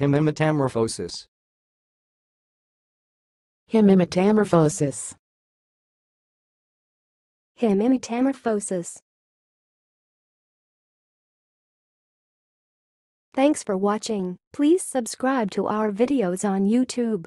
Hemimetamorphosis. Hemimetamorphosis. Hemimetamorphosis. Thanks for watching. Please subscribe to our videos on YouTube.